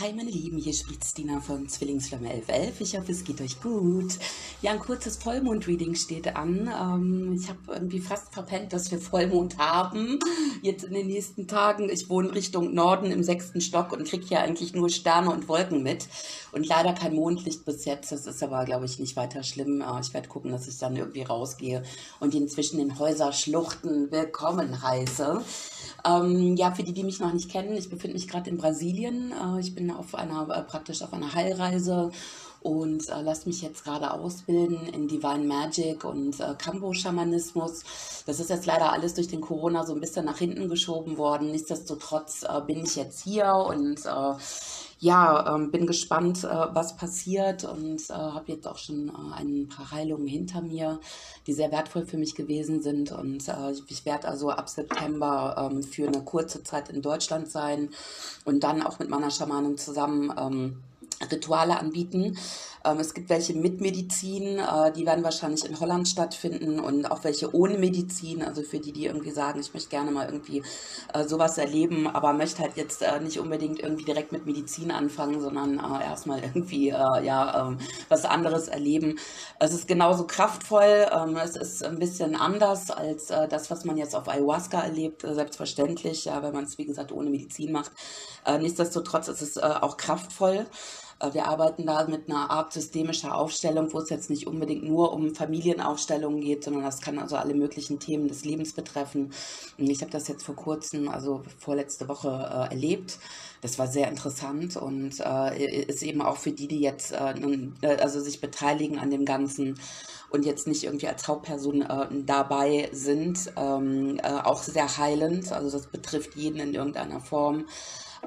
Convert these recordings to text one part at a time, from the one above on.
Hi meine Lieben, hier spricht Stina von Zwillingsflamme 1111. Ich hoffe, es geht euch gut. Ja, ein kurzes Vollmond-Reading steht an. Ähm, ich habe irgendwie fast verpennt, dass wir Vollmond haben. Jetzt in den nächsten Tagen. Ich wohne Richtung Norden im sechsten Stock und kriege hier eigentlich nur Sterne und Wolken mit. Und leider kein Mondlicht bis jetzt. Das ist aber, glaube ich, nicht weiter schlimm. Äh, ich werde gucken, dass ich dann irgendwie rausgehe und ihn zwischen den Häuserschluchten willkommen heiße. Ähm, ja, für die, die mich noch nicht kennen, ich befinde mich gerade in Brasilien. Äh, ich bin auf einer, äh, praktisch auf einer Heilreise und äh, lasse mich jetzt gerade ausbilden in Divine Magic und äh, Kambo-Schamanismus. Das ist jetzt leider alles durch den Corona so ein bisschen nach hinten geschoben worden. Nichtsdestotrotz äh, bin ich jetzt hier und äh, ja, ähm, bin gespannt, äh, was passiert und äh, habe jetzt auch schon äh, ein paar Heilungen hinter mir, die sehr wertvoll für mich gewesen sind. Und äh, ich werde also ab September ähm, für eine kurze Zeit in Deutschland sein und dann auch mit meiner Schamanin zusammen ähm, Rituale anbieten. Ähm, es gibt welche mit Medizin, äh, die werden wahrscheinlich in Holland stattfinden und auch welche ohne Medizin, also für die, die irgendwie sagen, ich möchte gerne mal irgendwie äh, sowas erleben, aber möchte halt jetzt äh, nicht unbedingt irgendwie direkt mit Medizin anfangen, sondern erstmal irgendwie ja ähm, was anderes erleben. Es ist genauso kraftvoll, ähm, es ist ein bisschen anders als das, was man jetzt auf Ayahuasca erlebt, selbstverständlich, ja, wenn man es wie gesagt ohne Medizin macht. Nichtsdestotrotz ist es auch kraftvoll. Äh, wir arbeiten da mit einer Art systemischer Aufstellung, wo es jetzt nicht unbedingt nur um Familienaufstellungen geht, sondern das kann also alle möglichen Themen des Lebens betreffen. Ich habe das jetzt vor kurzem, also vorletzte Woche äh, erlebt. Das war sehr interessant und äh, ist eben auch für die, die jetzt äh, also sich beteiligen an dem Ganzen und jetzt nicht irgendwie als Hauptperson dabei sind, ähm, äh, auch sehr heilend. Also das betrifft jeden in irgendeiner Form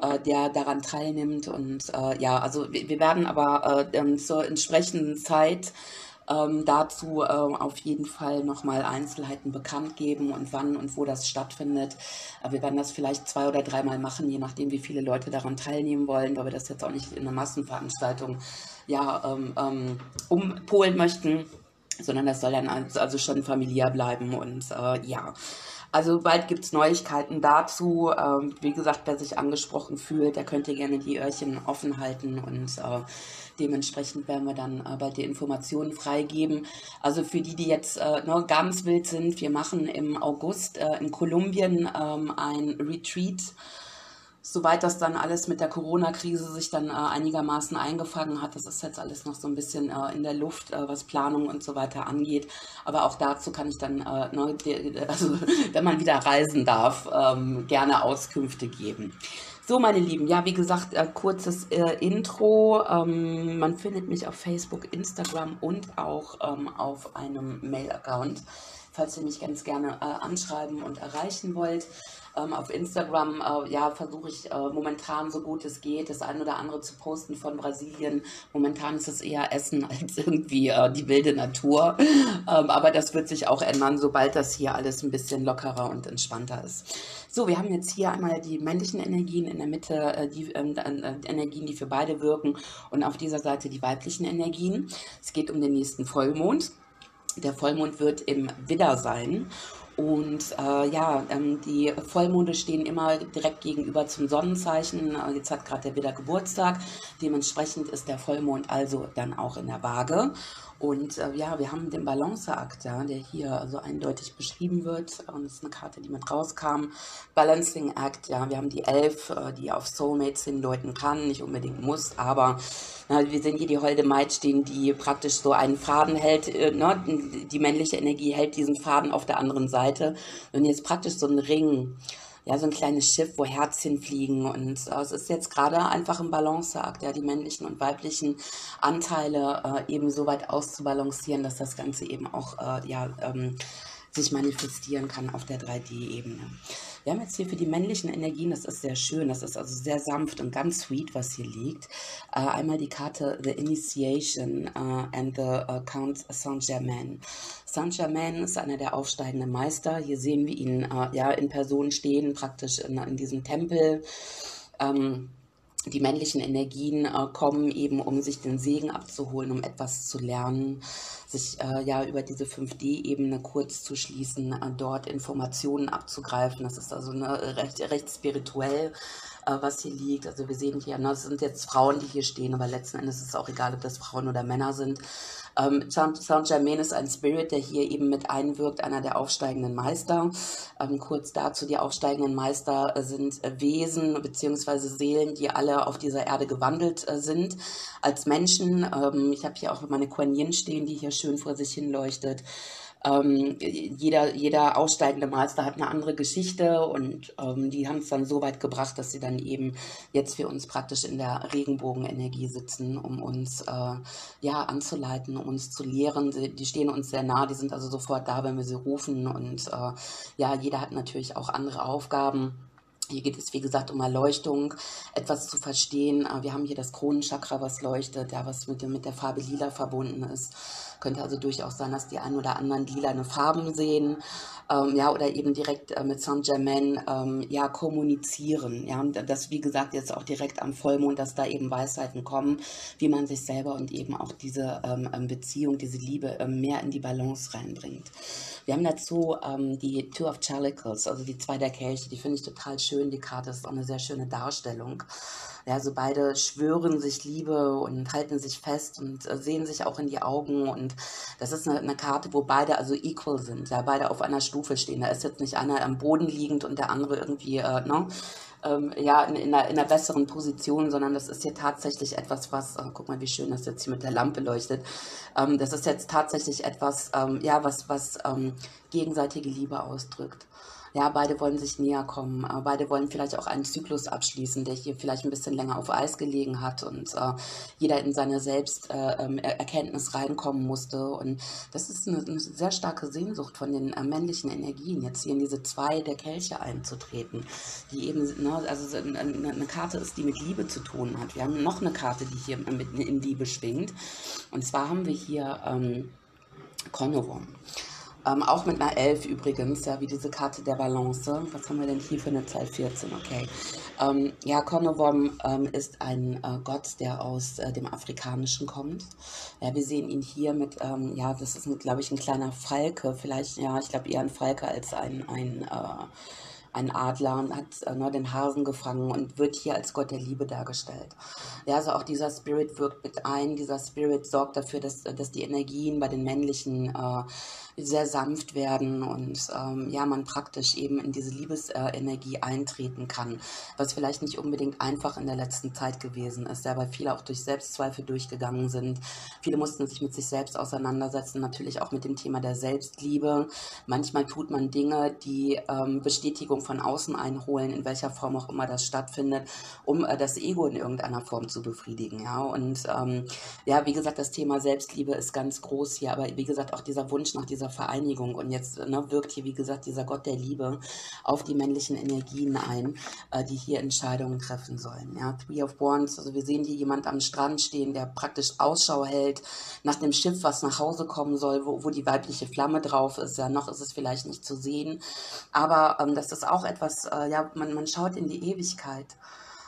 äh, der daran teilnimmt. Und äh, ja, also wir, wir werden aber äh, zur entsprechenden Zeit ähm, dazu äh, auf jeden Fall nochmal Einzelheiten bekannt geben und wann und wo das stattfindet. Äh, wir werden das vielleicht zwei oder dreimal machen, je nachdem, wie viele Leute daran teilnehmen wollen, weil wir das jetzt auch nicht in einer Massenveranstaltung ja, ähm, ähm, umpolen möchten, sondern das soll dann also schon familiär bleiben und äh, ja. Also bald gibt es Neuigkeiten dazu. Ähm, wie gesagt, wer sich angesprochen fühlt, der könnte gerne die Öhrchen offen halten und äh, dementsprechend werden wir dann äh, bald die Informationen freigeben. Also für die, die jetzt äh, ne, ganz wild sind, wir machen im August äh, in Kolumbien ähm, ein Retreat soweit das dann alles mit der Corona-Krise sich dann äh, einigermaßen eingefangen hat, das ist jetzt alles noch so ein bisschen äh, in der Luft, äh, was Planung und so weiter angeht. Aber auch dazu kann ich dann, äh, ne, also wenn man wieder reisen darf, ähm, gerne Auskünfte geben. So, meine Lieben, ja, wie gesagt, äh, kurzes äh, Intro. Ähm, man findet mich auf Facebook, Instagram und auch ähm, auf einem Mail-Account, falls ihr mich ganz gerne anschreiben und erreichen wollt. Ähm, auf Instagram äh, ja, versuche ich äh, momentan so gut es geht, das ein oder andere zu posten von Brasilien. Momentan ist es eher Essen als irgendwie äh, die wilde Natur. Ähm, aber das wird sich auch ändern, sobald das hier alles ein bisschen lockerer und entspannter ist. So, wir haben jetzt hier einmal die männlichen Energien in der Mitte, äh, die ähm, äh, Energien, die für beide wirken und auf dieser Seite die weiblichen Energien. Es geht um den nächsten Vollmond. Der Vollmond wird im Widder sein Und äh, ja, ähm, die Vollmonde stehen immer direkt gegenüber zum Sonnenzeichen. Äh, jetzt hat gerade der Widder Geburtstag. Dementsprechend ist der Vollmond also dann auch in der Waage. Und äh, ja, wir haben den Balanceakt, ja, der hier also eindeutig beschrieben wird. Und das ist eine Karte, die mit rauskam. Balancing Act, ja, wir haben die Elf, äh, die auf Soulmates hindeuten kann, nicht unbedingt muss, aber na, wir sehen hier die holde Maid stehen, die praktisch so einen Faden hält. Äh, ne? Die männliche Energie hält diesen Faden auf der anderen Seite. Und jetzt praktisch so ein Ring ja, so ein kleines Schiff, wo Herzchen fliegen. Und äh, es ist jetzt gerade einfach ein Balanceakt, ja, die männlichen und weiblichen Anteile äh, eben so weit auszubalancieren, dass das Ganze eben auch äh, ja, ähm, sich manifestieren kann auf der 3D-Ebene. Wir haben jetzt hier für die männlichen Energien, das ist sehr schön, das ist also sehr sanft und ganz sweet, was hier liegt. Äh, einmal die Karte The Initiation uh, and the uh, Count Saint-Germain. Saint-Germain ist einer der aufsteigenden Meister. Hier sehen wir ihn uh, ja in Person stehen, praktisch in, in diesem Tempel. Ähm, die männlichen Energien äh, kommen eben, um sich den Segen abzuholen, um etwas zu lernen, sich äh, ja über diese 5D-Ebene kurz zu schließen, äh, dort Informationen abzugreifen. Das ist also eine, recht, recht spirituell, äh, was hier liegt. Also wir sehen hier, ne, es sind jetzt Frauen, die hier stehen, aber letzten Endes ist es auch egal, ob das Frauen oder Männer sind. Ähm, Saint-Germain ist ein Spirit, der hier eben mit einwirkt, einer der aufsteigenden Meister. Ähm, kurz dazu, die aufsteigenden Meister äh, sind äh, Wesen bzw. Seelen, die alle auf dieser Erde gewandelt äh, sind als Menschen. Ähm, ich habe hier auch meine Kuan Yin stehen, die hier schön vor sich hin leuchtet. Ähm, jeder, jeder aussteigende Meister hat eine andere Geschichte und ähm, die haben es dann so weit gebracht, dass sie dann eben jetzt für uns praktisch in der Regenbogenenergie sitzen, um uns äh, ja anzuleiten, um uns zu lehren. Sie, die stehen uns sehr nah, die sind also sofort da, wenn wir sie rufen und äh, ja, jeder hat natürlich auch andere Aufgaben. Hier geht es, wie gesagt, um Erleuchtung, etwas zu verstehen. Äh, wir haben hier das Kronenchakra, was leuchtet, ja, was mit, mit der Farbe Lila verbunden ist. Könnte also durchaus sein, dass die ein oder anderen lilane Farben sehen, ähm, ja, oder eben direkt äh, mit Saint-Germain, ähm, ja, kommunizieren. Ja, das, wie gesagt, jetzt auch direkt am Vollmond, dass da eben Weisheiten kommen, wie man sich selber und eben auch diese ähm, ähm Beziehung, diese Liebe ähm, mehr in die Balance reinbringt. Wir haben dazu ähm, die Two of Chalicles, also die zwei der Kelche, die finde ich total schön. Die Karte ist auch eine sehr schöne Darstellung. Ja, also beide schwören sich Liebe und halten sich fest und äh, sehen sich auch in die Augen. Und das ist eine, eine, Karte, wo beide also equal sind, ja, beide auf einer Stufe stehen. Da ist jetzt nicht einer am Boden liegend und der andere irgendwie, äh, ne? Ähm, ja, in, in, einer, in einer besseren Position, sondern das ist hier tatsächlich etwas, was, oh, guck mal, wie schön das jetzt hier mit der Lampe leuchtet. Ähm, das ist jetzt tatsächlich etwas, ähm, ja, was, was ähm, gegenseitige Liebe ausdrückt ja, beide wollen sich näher kommen, äh, beide wollen vielleicht auch einen Zyklus abschließen, der hier vielleicht ein bisschen länger auf Eis gelegen hat und äh, jeder in seine Selbsterkenntnis äh, ähm, reinkommen musste. Und das ist eine, eine sehr starke Sehnsucht von den äh, männlichen Energien, jetzt hier in diese zwei der Kelche einzutreten, die eben, ne, also eine, eine Karte ist, die mit Liebe zu tun hat. Wir haben noch eine Karte, die hier mit in Liebe schwingt. Und zwar haben wir hier ähm, Konovom. Ähm, auch mit einer 11 übrigens, ja, wie diese Karte der Balance. Was haben wir denn hier für eine Zahl? 14, okay. Ähm, ja, Konovom ähm, ist ein äh, Gott, der aus äh, dem Afrikanischen kommt. Ja, wir sehen ihn hier mit, ähm, ja, das ist, glaube ich, ein kleiner Falke. Vielleicht, ja, ich glaube eher ein Falke als ein, ein äh, ein Adler und hat ne, den Hasen gefangen und wird hier als Gott der Liebe dargestellt. Ja, also auch dieser Spirit wirkt mit ein, dieser Spirit sorgt dafür, dass, dass die Energien bei den männlichen äh, sehr sanft werden und ähm, ja, man praktisch eben in diese Liebesenergie eintreten kann, was vielleicht nicht unbedingt einfach in der letzten Zeit gewesen ist, ja, weil viele auch durch Selbstzweifel durchgegangen sind. Viele mussten sich mit sich selbst auseinandersetzen, natürlich auch mit dem Thema der Selbstliebe. Manchmal tut man Dinge, die ähm, Bestätigung von außen einholen, in welcher Form auch immer das stattfindet, um äh, das Ego in irgendeiner Form zu befriedigen. Ja, und ähm, ja, wie gesagt, das Thema Selbstliebe ist ganz groß hier, aber wie gesagt, auch dieser Wunsch nach dieser Vereinigung. Und jetzt ne, wirkt hier, wie gesagt, dieser Gott der Liebe auf die männlichen Energien ein, äh, die hier Entscheidungen treffen sollen. Ja, Three of Wands, also wir sehen hier jemand am Strand stehen, der praktisch Ausschau hält nach dem Schiff, was nach Hause kommen soll, wo, wo die weibliche Flamme drauf ist. Ja, noch ist es vielleicht nicht zu sehen. Aber ähm, das ist auch etwas, äh, ja, man, man schaut in die Ewigkeit.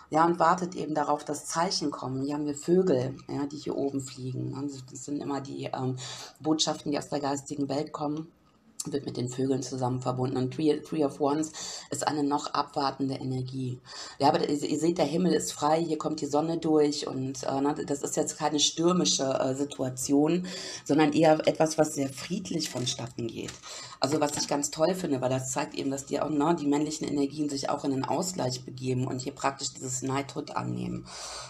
Ja, und wartet eben darauf, dass Zeichen kommen. Hier haben wir Vögel, ja, die hier oben fliegen. Das sind immer die ähm, Botschaften, die aus der geistigen Welt kommen. Wird mit den Vögeln zusammen verbunden. Und Three, Three of Wands ist eine noch abwartende Energie. Ja, aber ihr, seht, der Himmel ist frei, hier kommt die Sonne durch und äh, ne, das ist jetzt keine stürmische äh, Situation, sondern eher etwas, was sehr friedlich vonstatten geht. Also was ich ganz toll finde, weil das zeigt eben, dass die, auch, ne, die männlichen Energien sich auch in den Ausgleich begeben und hier praktisch dieses Knighthood annehmen.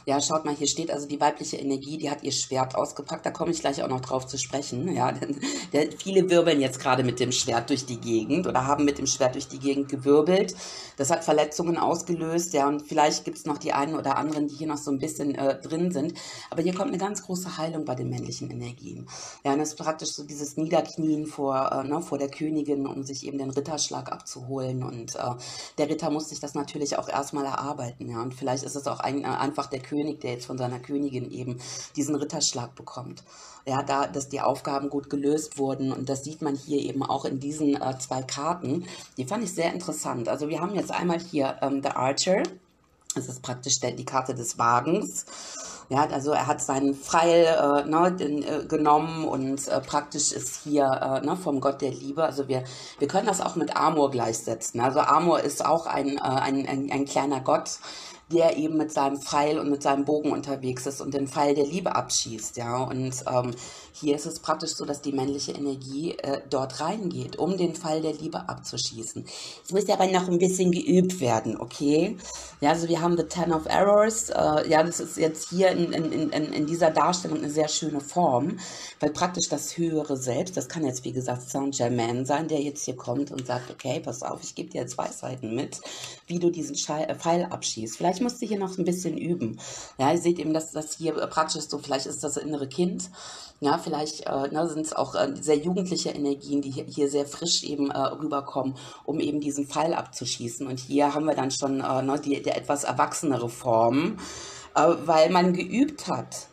Ja, schaut mal, hier steht also die weibliche Energie, die hat ihr Schwert ausgepackt. Da komme ich gleich auch noch drauf zu sprechen. Ja, denn der, viele wirbeln jetzt gerade mit dem Schwert durch die Gegend oder haben mit dem Schwert durch die Gegend gewirbelt. Das hat Verletzungen ausgelöst. Ja, und vielleicht gibt es noch die einen oder anderen, die hier noch so ein bisschen äh, drin sind. Aber hier kommt eine ganz große Heilung bei den männlichen Energien. Ja, und das ist praktisch so dieses Niederknien vor, äh, ne, vor der Königin, um sich eben den Ritterschlag abzuholen. Und äh, der Ritter muss sich das natürlich auch erstmal erarbeiten. Ja? Und vielleicht ist es auch ein, äh, einfach der König, der jetzt von seiner Königin eben diesen Ritterschlag bekommt. Ja, da, dass die Aufgaben gut gelöst wurden. Und das sieht man hier eben auch in diesen äh, zwei Karten. Die fand ich sehr interessant. Also wir haben jetzt einmal hier ähm, The Archer. Das ist praktisch der, die Karte des Wagens. Ja, also er hat seinen Pfeil äh, ne, den, äh, genommen und äh, praktisch ist hier äh, ne, vom Gott der Liebe. Also wir, wir können das auch mit Amor gleichsetzen. Also Amor ist auch ein, äh, ein, ein, ein kleiner Gott, der eben mit seinem Pfeil und mit seinem Bogen unterwegs ist und den Pfeil der Liebe abschießt, ja. Und ähm, hier ist es praktisch so, dass die männliche Energie äh, dort reingeht, um den Pfeil der Liebe abzuschießen. Es muss aber noch ein bisschen geübt werden, okay? Ja, also wir haben The Ten of Errors. Äh, ja, das ist jetzt hier in, in, in, in dieser Darstellung eine sehr schöne Form, weil praktisch das höhere Selbst, das kann jetzt wie gesagt Saint Germain sein, der jetzt hier kommt und sagt, okay, pass auf, ich gebe dir jetzt Weisheiten mit, wie du diesen äh, Pfeil abschießt. Vielleicht musst du hier noch ein bisschen üben. Ja, ihr seht eben, dass das hier praktisch so, vielleicht ist das innere Kind, ja, vielleicht äh, ne, sind es auch äh, sehr jugendliche Energien, die hier, hier sehr frisch eben äh, rüberkommen, um eben diesen Pfeil abzuschießen. Und hier haben wir dann schon äh, ne, die, die etwas erwachsenere Form, äh, weil man geübt hat.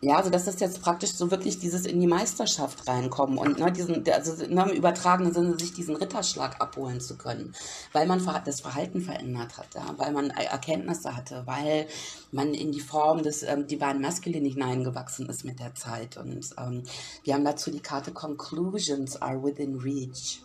Ja, also das ist jetzt praktisch so wirklich dieses in die Meisterschaft reinkommen und ne, diesen, also ne, im übertragenen Sinne sich diesen Ritterschlag abholen zu können, weil man das Verhalten verändert hat, ja, weil man Erkenntnisse hatte, weil man in die Form des ähm, Divine Masculine hineingewachsen ist mit der Zeit. Und ähm, wir haben dazu die Karte Conclusions are within reach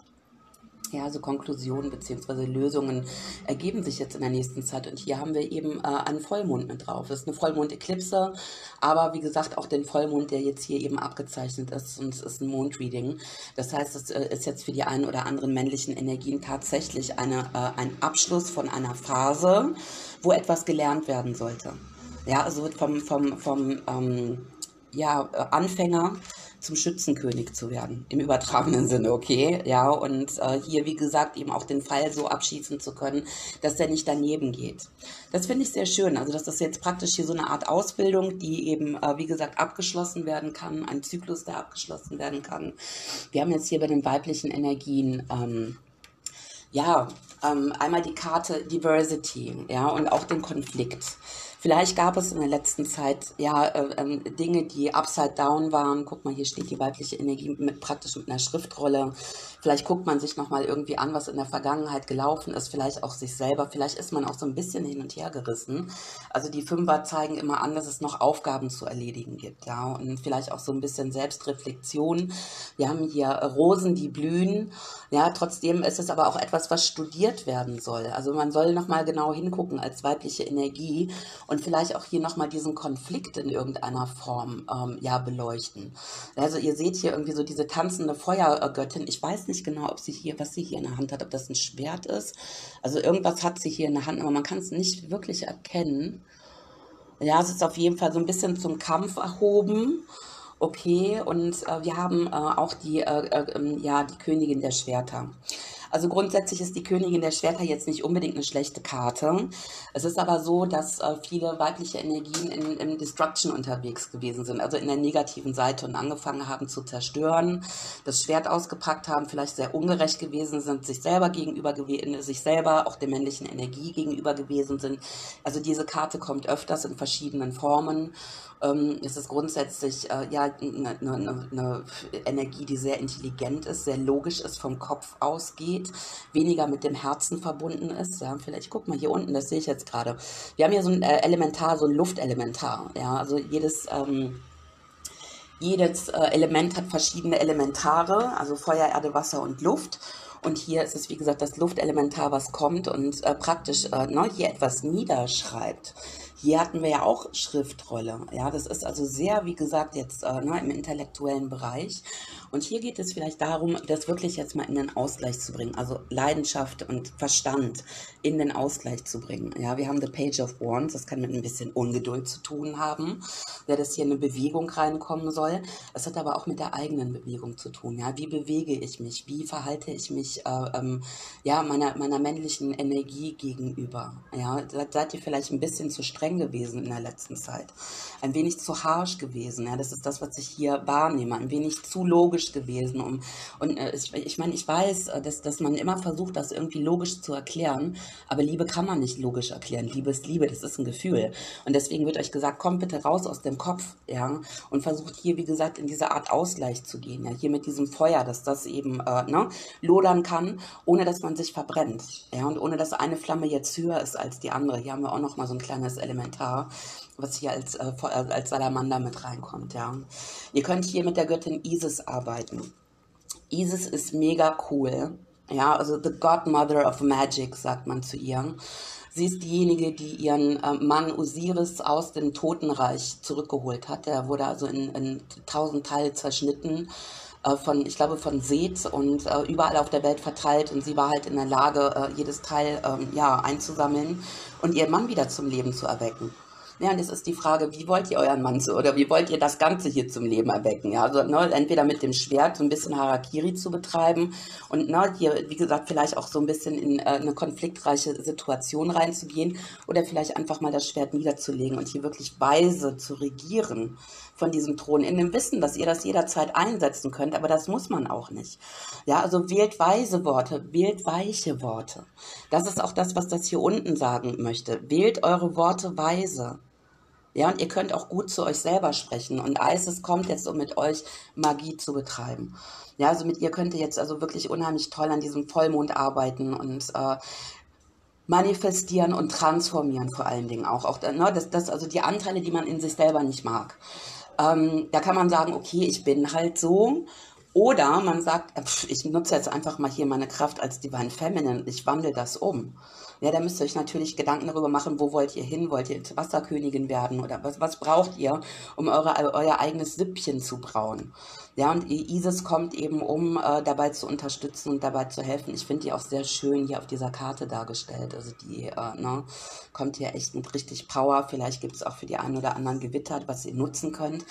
ja, also Konklusionen bzw. Lösungen ergeben sich jetzt in der nächsten Zeit. Und hier haben wir eben äh, einen Vollmond mit drauf. Das ist eine Vollmondeklipse, aber wie gesagt auch den Vollmond, der jetzt hier eben abgezeichnet ist. Und es ist ein Mondreading. Das heißt, es äh, ist jetzt für die einen oder anderen männlichen Energien tatsächlich eine, äh, ein Abschluss von einer Phase, wo etwas gelernt werden sollte. Ja, also vom, vom, vom ähm, ja, Anfänger zum Schützenkönig zu werden, im übertragenen Sinne, okay, ja, und äh, hier, wie gesagt, eben auch den Pfeil so abschießen zu können, dass der nicht daneben geht. Das finde ich sehr schön, also dass das jetzt praktisch hier so eine Art Ausbildung, die eben, äh, wie gesagt, abgeschlossen werden kann, ein Zyklus, der abgeschlossen werden kann. Wir haben jetzt hier bei den weiblichen Energien, ähm, ja, ähm, einmal die Karte Diversity, ja, und auch den Konflikt. Vielleicht gab es in der letzten Zeit ja äh, äh, Dinge, die upside down waren. Guck mal, hier steht die weibliche Energie mit praktisch mit einer Schriftrolle. Vielleicht guckt man sich nochmal irgendwie an, was in der Vergangenheit gelaufen ist, vielleicht auch sich selber. Vielleicht ist man auch so ein bisschen hin und her gerissen. Also die Fünfer zeigen immer an, dass es noch Aufgaben zu erledigen gibt, ja, und vielleicht auch so ein bisschen Selbstreflexion. Wir haben hier Rosen, die blühen. Ja, trotzdem ist es aber auch etwas, was studiert werden soll. Also man soll nochmal genau hingucken als weibliche Energie vielleicht auch hier nochmal diesen Konflikt in irgendeiner Form ähm, ja beleuchten. Also ihr seht hier irgendwie so diese tanzende Feuergöttin. Ich weiß nicht genau, ob sie hier, was sie hier in der Hand hat, ob das ein Schwert ist. Also irgendwas hat sie hier in der Hand, aber man kann es nicht wirklich erkennen. Ja, es ist auf jeden Fall so ein bisschen zum Kampf erhoben. Okay, und äh, wir haben äh, auch die, äh, äh ähm, ja, die Königin der Schwerter. Also grundsätzlich ist die Königin der Schwerter jetzt nicht unbedingt eine schlechte Karte. Es ist aber so, dass äh, viele weibliche Energien in, in Destruction unterwegs gewesen sind, also in der negativen Seite und angefangen haben zu zerstören, das Schwert ausgepackt haben, vielleicht sehr ungerecht gewesen sind, sich selber gegenüber gewesen, sich selber auch der männlichen Energie gegenüber gewesen sind. Also diese Karte kommt öfters in verschiedenen Formen ähm, ist es grundsätzlich äh, ja eine, eine, eine Energie, die sehr intelligent ist, sehr logisch ist, vom Kopf ausgeht, weniger mit dem Herzen verbunden ist. Ja, vielleicht guck mal hier unten, das sehe ich jetzt gerade. Wir haben hier so ein äh, Elementar, so ein Luftelementar. Ja, also jedes ähm, Jedes äh, Element hat verschiedene Elementare, also Feuer, Erde, Wasser und Luft. Und hier ist es, wie gesagt, das Luftelementar, was kommt und äh, praktisch äh, ne, hier etwas niederschreibt. Hier hatten wir ja auch Schriftrolle. Ja, das ist also sehr, wie gesagt, jetzt äh, ne, im intellektuellen Bereich. Und hier geht es vielleicht darum, das wirklich jetzt mal in den Ausgleich zu bringen. Also Leidenschaft und Verstand in den Ausgleich zu bringen. Ja, wir haben The Page of Wands. Das kann mit ein bisschen Ungeduld zu tun haben, ja, dass hier eine Bewegung reinkommen soll. Es hat aber auch mit der eigenen Bewegung zu tun. Ja, wie bewege ich mich? Wie verhalte ich mich, äh, ähm, ja, meiner, meiner männlichen Energie gegenüber? Ja, seid ihr vielleicht ein bisschen zu streng streng gewesen in der letzten Zeit. Ein wenig zu harsch gewesen. Ja, das ist das, was ich hier wahrnehme. Ein wenig zu logisch gewesen. Um, und äh, ich, ich meine, ich weiß, äh, dass, dass man immer versucht, das irgendwie logisch zu erklären. Aber Liebe kann man nicht logisch erklären. Liebe ist Liebe, das ist ein Gefühl. Und deswegen wird euch gesagt, kommt bitte raus aus dem Kopf. Ja, und versucht hier, wie gesagt, in diese Art Ausgleich zu gehen. Ja, hier mit diesem Feuer, dass das eben äh, ne, lodern kann, ohne dass man sich verbrennt. Ja, und ohne dass eine Flamme jetzt höher ist als die andere. Hier haben wir auch noch mal so ein kleines Element Elementar, was hier als, äh, als Salamander mit reinkommt. Ja. Ihr könnt hier mit der Göttin Isis arbeiten. Isis ist mega cool. Ja, also the Godmother of Magic, sagt man zu ihr. Sie ist diejenige, die ihren äh, Mann Osiris aus dem Totenreich zurückgeholt hat. Der wurde also in, in tausend Teile zerschnitten äh, von, ich glaube, von Seth und äh, überall auf der Welt verteilt. Und sie war halt in der Lage, äh, jedes Teil ähm, ja, einzusammeln und ihren Mann wieder zum Leben zu erwecken. Ja, und jetzt ist die Frage, wie wollt ihr euren Mann zu, oder wie wollt ihr das Ganze hier zum Leben erwecken? Ja, also ne, entweder mit dem Schwert so ein bisschen Harakiri zu betreiben und ne, hier, wie gesagt, vielleicht auch so ein bisschen in äh, eine konfliktreiche Situation reinzugehen oder vielleicht einfach mal das Schwert niederzulegen und hier wirklich weise zu regieren von diesem Thron, in dem Wissen, dass ihr das jederzeit einsetzen könnt, aber das muss man auch nicht. Ja, also wählt weise Worte, wählt weiche Worte. Das ist auch das, was das hier unten sagen möchte. Wählt eure Worte weise. Ja, und ihr könnt auch gut zu euch selber sprechen. Und Isis kommt jetzt, um mit euch Magie zu betreiben. Ja, also mit ihr könnt ihr jetzt also wirklich unheimlich toll an diesem Vollmond arbeiten und äh, manifestieren und transformieren vor allen Dingen auch. auch ne, das, das, also die Anteile, die man in sich selber nicht mag. Ähm, da kann man sagen, okay, ich bin halt so. Oder man sagt, äh, ich nutze jetzt einfach mal hier meine Kraft als Divine Feminine, ich wandle das um. Ja, da müsst ihr euch natürlich Gedanken darüber machen, wo wollt ihr hin? Wollt ihr Wasserkönigin werden? Oder was, was braucht ihr, um eure, euer eigenes Süppchen zu brauen? Ja, und ISIS kommt eben, um äh, dabei zu unterstützen und dabei zu helfen. Ich finde die auch sehr schön hier auf dieser Karte dargestellt. Also die äh, ne, kommt hier echt mit richtig Power. Vielleicht gibt es auch für die einen oder anderen Gewitter, was ihr nutzen könnt.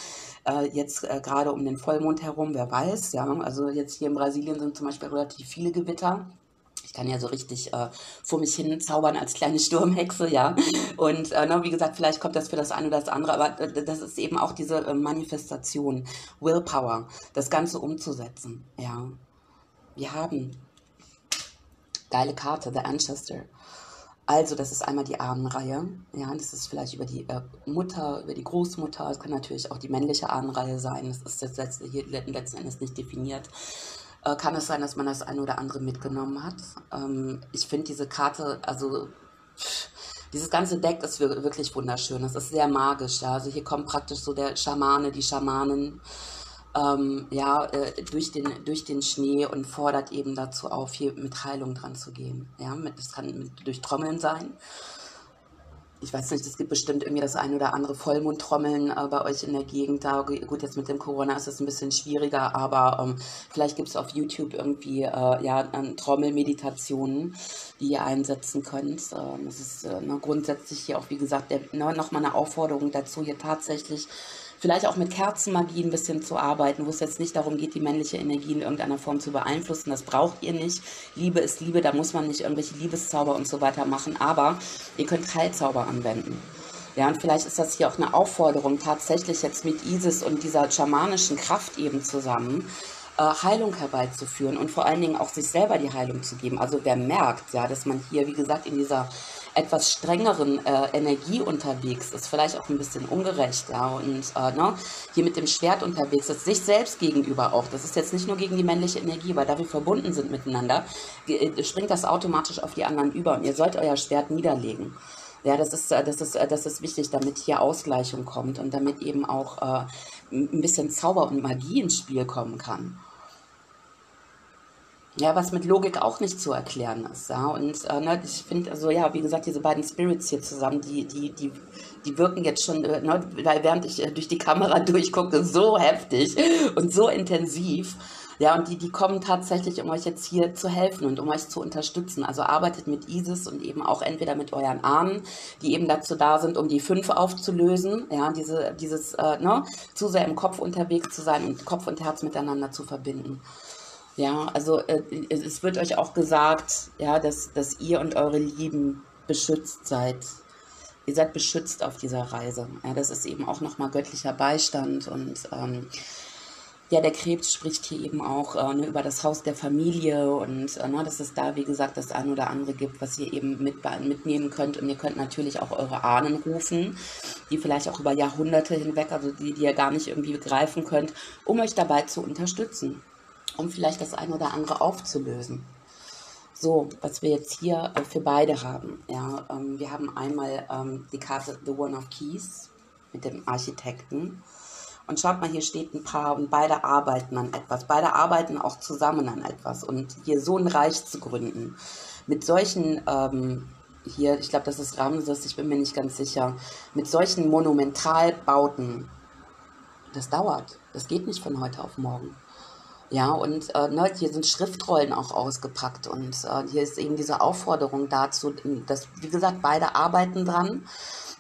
Äh, jetzt äh, gerade um den Vollmond herum, wer weiß. Ja, also jetzt hier in Brasilien sind zum Beispiel relativ viele Gewitter. Ich kann ja so richtig äh, vor mich hin zaubern als kleine Sturmhexe, ja. Und äh, ne, wie gesagt, vielleicht kommt das für das eine oder das andere, aber äh, das ist eben auch diese äh, Manifestation, Willpower, das Ganze umzusetzen, ja. Wir haben geile Karte, The Ancestor. Also, das ist einmal die Ahnenreihe. Ja, das ist vielleicht über die äh, Mutter, über die Großmutter. Es kann natürlich auch die männliche Ahnenreihe sein. Das ist jetzt letzten Endes nicht definiert äh, kann es sein, dass man das ein oder andere mitgenommen hat. Ähm, ich finde diese Karte, also dieses ganze Deck ist wirklich wunderschön. Es ist sehr magisch. Ja? Also hier kommt praktisch so der Schamane, die Schamanen ähm, ja, äh, durch, den, durch den Schnee und fordert eben dazu auf, hier mit Heilung dran zu gehen. Ja? Mit, das kann mit, durch Trommeln sein ich weiß nicht, es gibt bestimmt irgendwie das ein oder andere Vollmundtrommeln äh, bei euch in der Gegend. Da gut, jetzt mit dem Corona ist es ein bisschen schwieriger, aber ähm, vielleicht gibt es auf YouTube irgendwie äh, ja Trommelmeditationen, die ihr einsetzen könnt. Ähm, das ist äh, ne, grundsätzlich hier auch wie gesagt ne, nochmal eine Aufforderung dazu, hier tatsächlich vielleicht auch mit Kerzenmagie ein bisschen zu arbeiten, wo es jetzt nicht darum geht, die männliche Energie in irgendeiner Form zu beeinflussen. Das braucht ihr nicht. Liebe ist Liebe, da muss man nicht irgendwelche Liebeszauber und so weiter machen, aber ihr könnt Heilzauber anwenden. Ja, und vielleicht ist das hier auch eine Aufforderung, tatsächlich jetzt mit Isis und dieser schamanischen Kraft eben zusammen, äh, Heilung herbeizuführen und vor allen Dingen auch sich selber die Heilung zu geben. Also wer merkt, ja, dass man hier, wie gesagt, in dieser etwas strengeren äh, Energie unterwegs ist, vielleicht auch ein bisschen ungerecht, ja, und äh, ne, hier mit dem Schwert unterwegs ist, sich selbst gegenüber auch. Das ist jetzt nicht nur gegen die männliche Energie, weil da wir verbunden sind miteinander, äh, springt das automatisch auf die anderen über und ihr sollt euer Schwert niederlegen. Ja, das ist, äh, das ist, äh, das ist wichtig, damit hier Ausgleichung kommt und damit eben auch äh, ein bisschen Zauber und Magie ins Spiel kommen kann. Ja, was mit Logik auch nicht zu erklären ist. Ja? Und äh, ne, ich finde, also ja, wie gesagt, diese beiden Spirits hier zusammen, die, die, die, die wirken jetzt schon, äh, ne, während ich äh, durch die Kamera durchgucke, so heftig und so intensiv. Ja, und die, die kommen tatsächlich, um euch jetzt hier zu helfen und um euch zu unterstützen. Also arbeitet mit ISIS und eben auch entweder mit euren Ahnen, die eben dazu da sind, um die fünf aufzulösen. Ja, diese, dieses, äh, ne, zu sehr im Kopf unterwegs zu sein und Kopf und Herz miteinander zu verbinden. Ja, also äh, es wird euch auch gesagt, ja, dass, dass ihr und eure Lieben beschützt seid. Ihr seid beschützt auf dieser Reise. Ja, das ist eben auch nochmal göttlicher Beistand und ähm, ja, der Krebs spricht hier eben auch äh, ne, über das Haus der Familie und äh, ne, dass es da, wie gesagt, das ein oder andere gibt, was ihr eben mit, mitnehmen könnt. Und ihr könnt natürlich auch eure Ahnen rufen, die vielleicht auch über Jahrhunderte hinweg, also die, die ihr gar nicht irgendwie begreifen könnt, um euch dabei zu unterstützen, um vielleicht das ein oder andere aufzulösen. So, was wir jetzt hier äh, für beide haben. Ja, ähm, wir haben einmal ähm, die Karte The One of Keys mit dem Architekten. Und schaut mal, hier steht ein Paar und beide arbeiten an etwas. Beide arbeiten auch zusammen an etwas. Und hier so ein Reich zu gründen, mit solchen, ähm, hier, ich glaube, das ist Ramses, ich bin mir nicht ganz sicher, mit solchen Monumentalbauten, das dauert. Das geht nicht von heute auf morgen. Ja, und äh, ne, hier sind Schriftrollen auch ausgepackt und äh, hier ist eben diese Aufforderung dazu, dass, wie gesagt, beide arbeiten dran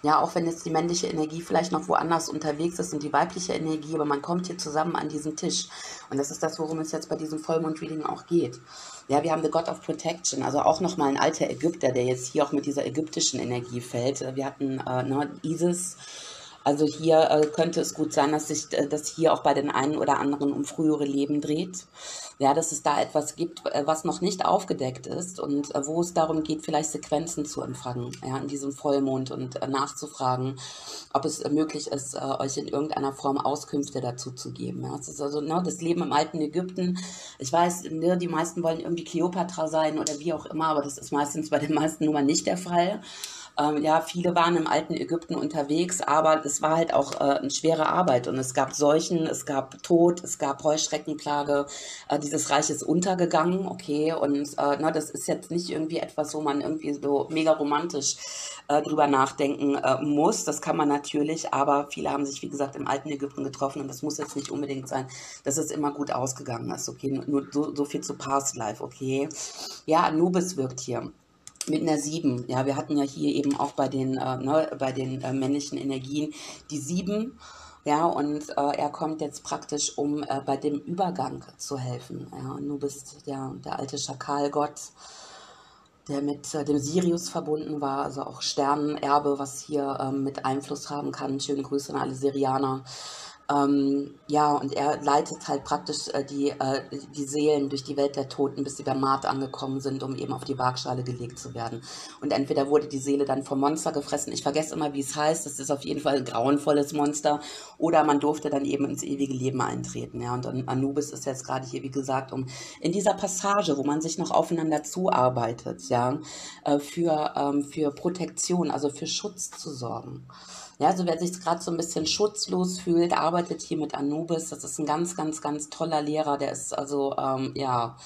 ja, auch wenn jetzt die männliche Energie vielleicht noch woanders unterwegs ist und die weibliche Energie, aber man kommt hier zusammen an diesen Tisch. Und das ist das, worum es jetzt bei diesem Vollmond-Reading auch geht. Ja, wir haben The God of Protection, also auch nochmal ein alter Ägypter, der jetzt hier auch mit dieser ägyptischen Energie fällt. Wir hatten äh, ne, Isis, also hier äh, könnte es gut sein, dass sich äh, das hier auch bei den einen oder anderen um frühere Leben dreht. Ja, dass es da etwas gibt, äh, was noch nicht aufgedeckt ist und äh, wo es darum geht, vielleicht Sequenzen zu empfangen, ja, in diesem Vollmond und äh, nachzufragen, ob es möglich ist, euch in irgendeiner Form Auskünfte dazu zu geben. Ja, es ist also ne, das Leben im alten Ägypten. Ich weiß, ne, die meisten wollen irgendwie Kleopatra sein oder wie auch immer, aber das ist meistens bei den meisten nun mal nicht der Fall. Ähm, ja, viele waren im alten Ägypten unterwegs, aber es war halt auch äh, eine schwere Arbeit und es gab Seuchen, es gab Tod, es gab Heuschreckenplage. Äh, dieses Reich ist untergegangen, okay, und äh, na, das ist jetzt nicht irgendwie etwas, wo man irgendwie so mega romantisch äh, drüber nachdenken äh, muss. Das kann man natürlich, aber viele haben sich, wie gesagt, im alten Ägypten getroffen und das muss jetzt nicht unbedingt sein, dass es immer gut ausgegangen ist, okay, nur so, so viel zu Past Life, okay. Ja, Anubis wirkt hier mit einer 7. Ja, wir hatten ja hier eben auch bei den, äh, ne, bei den äh, männlichen Energien die 7. Ja, und äh, er kommt jetzt praktisch, um äh, bei dem Übergang zu helfen. Ja, und du bist ja der alte Schakalgott, der mit äh, dem Sirius verbunden war, also auch Sternenerbe, was hier ähm, mit Einfluss haben kann. Schöne Grüße an alle Syrianer. Ähm, ja, und er leitet halt praktisch äh, die, äh, die Seelen durch die Welt der Toten, bis sie bei Mart angekommen sind, um eben auf die Waagschale gelegt zu werden. Und entweder wurde die Seele dann vom Monster gefressen, ich vergesse immer, wie es heißt, das ist auf jeden Fall ein grauenvolles Monster, oder man durfte dann eben ins ewige Leben eintreten. Ja, und Anubis ist jetzt gerade hier, wie gesagt, um in dieser Passage, wo man sich noch aufeinander zuarbeitet, ja, äh, für, ähm, für Protektion, also für Schutz zu sorgen. Ja, also wer sich gerade so ein bisschen schutzlos fühlt, arbeitet hier mit Anubis. Das ist ein ganz, ganz, ganz toller Lehrer. Der ist also, ähm, ja,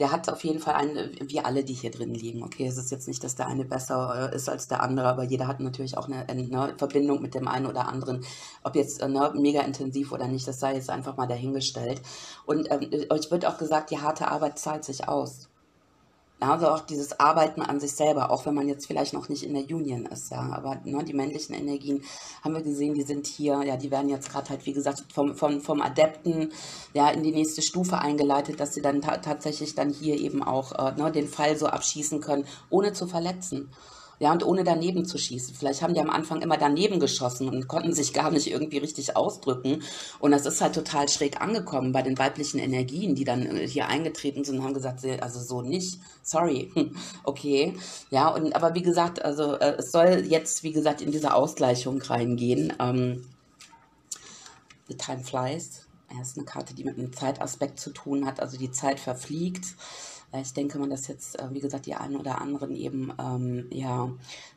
der hat auf jeden Fall einen, wie alle, die hier drin liegen. Okay, es ist jetzt nicht, dass der eine besser äh, ist als der andere, aber jeder hat natürlich auch eine, eine Verbindung mit dem einen oder anderen. Ob jetzt äh, ne, mega intensiv oder nicht, das sei jetzt einfach mal dahingestellt. Und ähm, euch wird auch gesagt, die harte Arbeit zahlt sich aus. Also auch dieses Arbeiten an sich selber, auch wenn man jetzt vielleicht noch nicht in der Union ist, ja. Aber ne, die männlichen Energien haben wir gesehen, die sind hier, ja, die werden jetzt gerade halt, wie gesagt, vom, vom, vom Adepten ja in die nächste Stufe eingeleitet, dass sie dann ta tatsächlich dann hier eben auch äh, ne, den Fall so abschießen können, ohne zu verletzen. Ja, und ohne daneben zu schießen. Vielleicht haben die am Anfang immer daneben geschossen und konnten sich gar nicht irgendwie richtig ausdrücken. Und das ist halt total schräg angekommen bei den weiblichen Energien, die dann äh, hier eingetreten sind und haben gesagt, also so nicht. Sorry. Okay. Ja, und aber wie gesagt, also äh, es soll jetzt, wie gesagt, in diese Ausgleichung reingehen. Ähm, The Time Flies. Er ist eine Karte, die mit einem Zeitaspekt zu tun hat. Also die Zeit verfliegt. Ja, ich denke mal, dass jetzt, äh, wie gesagt, die einen oder anderen eben ähm, ja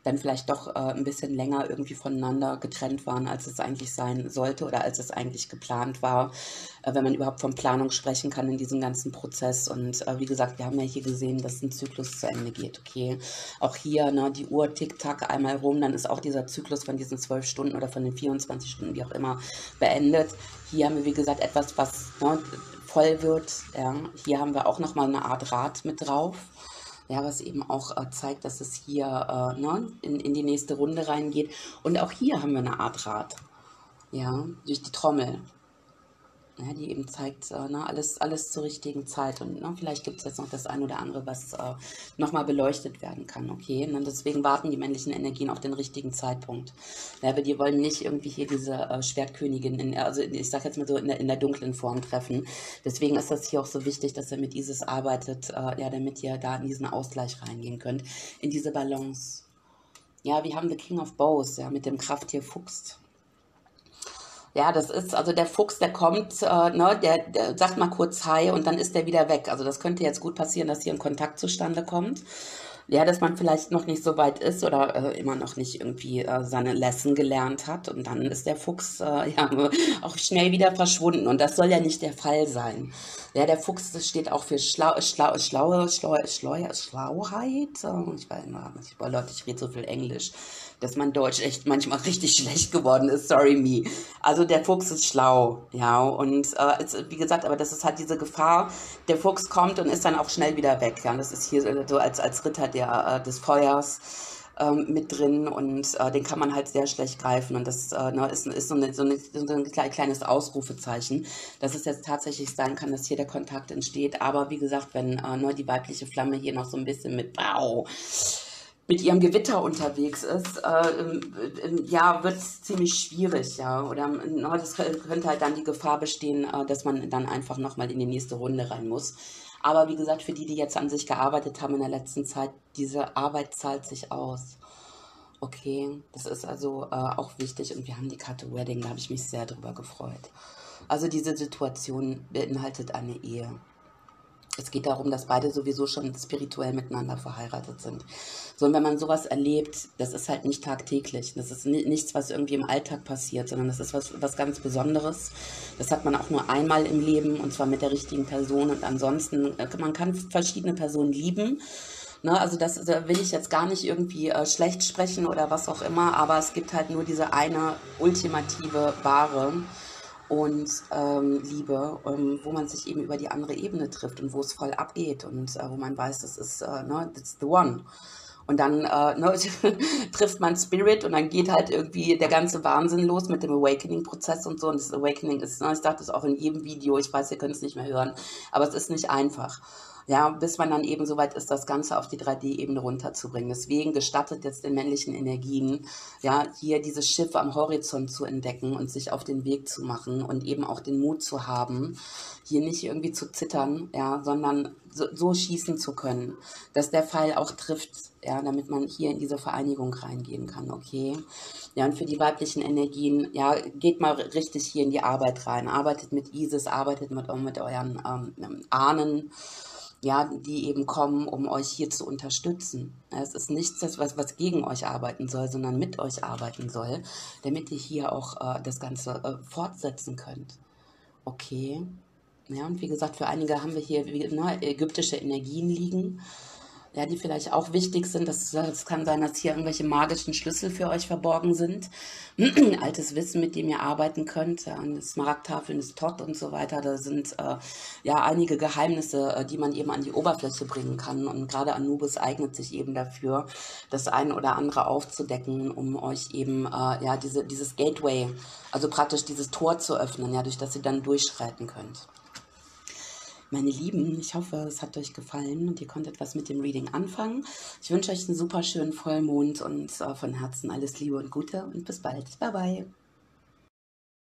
dann vielleicht doch äh, ein bisschen länger irgendwie voneinander getrennt waren, als es eigentlich sein sollte oder als es eigentlich geplant war, äh, wenn man überhaupt von Planung sprechen kann in diesem ganzen Prozess. Und äh, wie gesagt, wir haben ja hier gesehen, dass ein Zyklus zu Ende geht. Okay, auch hier, ne, die Uhr tick-tack einmal rum, dann ist auch dieser Zyklus von diesen zwölf Stunden oder von den 24 Stunden, wie auch immer, beendet. Hier haben wir, wie gesagt, etwas, was ne, voll wird. Ja. Hier haben wir auch nochmal eine Art Rad mit drauf. Ja, was eben auch äh, zeigt, dass es hier äh, ne, in, in die nächste Runde reingeht. Und auch hier haben wir eine Art Rad. Ja, durch die Trommel ja, die eben zeigt, äh, na, alles, alles zur richtigen Zeit. Und na, vielleicht gibt es jetzt noch das ein oder andere, was äh, nochmal beleuchtet werden kann. Okay, und deswegen warten die männlichen Energien auf den richtigen Zeitpunkt. Ja, wir die wollen nicht irgendwie hier diese äh, Schwertkönigin, in, also ich sage jetzt mal so in der, in der dunklen Form treffen. Deswegen ist das hier auch so wichtig, dass ihr mit Isis arbeitet, äh, ja, damit ihr da in diesen Ausgleich reingehen könnt, in diese Balance. Ja, wir haben The King of Bows, ja, mit dem Krafttier Fuchs. Ja, das ist, also der Fuchs, der kommt, äh, ne, der, der sagt mal kurz Hi und dann ist der wieder weg. Also das könnte jetzt gut passieren, dass hier ein Kontakt zustande kommt ja, dass man vielleicht noch nicht so weit ist oder äh, immer noch nicht irgendwie äh, seine Lesson gelernt hat und dann ist der Fuchs äh, ja auch schnell wieder verschwunden und das soll ja nicht der Fall sein. Ja, der Fuchs das steht auch für schlau, schlau, schlaue, schlaue, schlaue, Schlauheit. Ich weiß immer, Leute, ich rede so viel Englisch, dass mein Deutsch echt manchmal richtig schlecht geworden ist. Sorry me. Also der Fuchs ist schlau, ja und äh, es, wie gesagt, aber das ist halt diese Gefahr. Der Fuchs kommt und ist dann auch schnell wieder weg. Ja, das ist hier so als als Ritter der, äh, des Feuers ähm, mit drin und äh, den kann man halt sehr schlecht greifen und das äh, ne, ist, ist so, eine, so, eine, so ein kleines Ausrufezeichen, dass es jetzt tatsächlich sein kann, dass hier der Kontakt entsteht, aber wie gesagt, wenn äh, nur die weibliche Flamme hier noch so ein bisschen mit Bau mit ihrem Gewitter unterwegs ist, äh, ja, wird es ziemlich schwierig, ja. Oder no, das könnte halt dann die Gefahr bestehen, äh, dass man dann einfach nochmal in die nächste Runde rein muss. Aber wie gesagt, für die, die jetzt an sich gearbeitet haben in der letzten Zeit, diese Arbeit zahlt sich aus. Okay, das ist also äh, auch wichtig und wir haben die Karte Wedding, da habe ich mich sehr drüber gefreut. Also diese Situation beinhaltet eine Ehe. Es geht darum, dass beide sowieso schon spirituell miteinander verheiratet sind. So, und wenn man sowas erlebt, das ist halt nicht tagtäglich. Das ist nichts, was irgendwie im Alltag passiert, sondern das ist was, was ganz Besonderes. Das hat man auch nur einmal im Leben und zwar mit der richtigen Person. Und ansonsten, äh, man kann verschiedene Personen lieben. Ne, also das da will ich jetzt gar nicht irgendwie äh, schlecht sprechen oder was auch immer, aber es gibt halt nur diese eine ultimative Ware und ähm, Liebe, ähm, wo man sich eben über die andere Ebene trifft und wo es voll abgeht und äh, wo man weiß, das ist, äh, ne, that's the one. Und dann äh, ne, trifft man Spirit und dann geht halt irgendwie der ganze Wahnsinn los mit dem Awakening-Prozess und so. Und das Awakening ist, ne, ich dachte das auch in jedem Video, ich weiß, ihr könnt es nicht mehr hören, aber es ist nicht einfach ja, bis man dann eben soweit ist, das Ganze auf die 3D-Ebene runterzubringen. Deswegen gestattet jetzt den männlichen Energien, ja, hier dieses Schiff am Horizont zu entdecken und sich auf den Weg zu machen und eben auch den Mut zu haben, hier nicht irgendwie zu zittern, ja, sondern so, so schießen zu können, dass der Pfeil auch trifft, ja, damit man hier in diese Vereinigung reingehen kann, okay? Ja, und für die weiblichen Energien, ja, geht mal richtig hier in die Arbeit rein, arbeitet mit Isis, arbeitet mit, mit euren ähm, Ahnen, ja, die eben kommen, um euch hier zu unterstützen. Es ist nichts, was, was gegen euch arbeiten soll, sondern mit euch arbeiten soll, damit ihr hier auch äh, das Ganze äh, fortsetzen könnt. Okay. Ja, und wie gesagt, für einige haben wir hier ne, ägyptische Energien liegen ja, die vielleicht auch wichtig sind. Das, das kann sein, dass hier irgendwelche magischen Schlüssel für euch verborgen sind. Altes Wissen, mit dem ihr arbeiten könnt. Ja, Smaragdtafeln ist Tot und so weiter. Da sind äh, ja einige Geheimnisse, äh, die man eben an die Oberfläche bringen kann. Und gerade Anubis eignet sich eben dafür, das eine oder andere aufzudecken, um euch eben äh, ja diese, dieses Gateway, also praktisch dieses Tor zu öffnen, ja, durch das ihr dann durchschreiten könnt. Meine Lieben, ich hoffe, es hat euch gefallen und ihr konntet was mit dem Reading anfangen. Ich wünsche euch einen super schönen Vollmond und äh, von Herzen alles Liebe und Gute und bis bald. Bye bye.